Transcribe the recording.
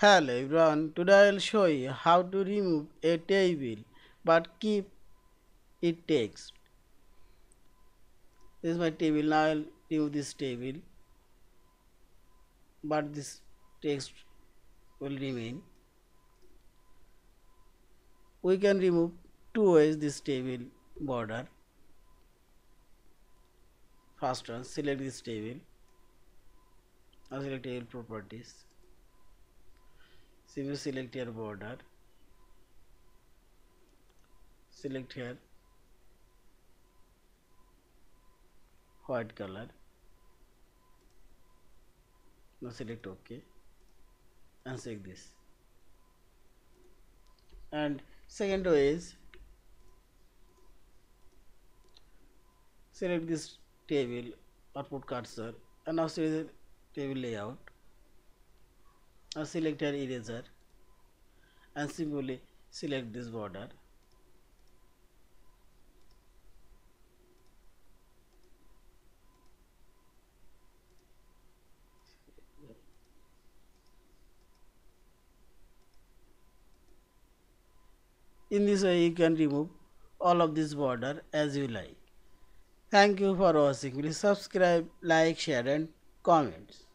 Hello everyone, today I will show you how to remove a table but keep it text. This is my table, now I will remove this table but this text will remain. We can remove two ways this table border. First one, select this table. Now select table properties simply select your border. Select here. White color. Now select ok. And select this. And second way is select this table output cursor and now select table layout now select eraser and simply select this border. In this way you can remove all of this border as you like. Thank you for watching. Please subscribe like share and comments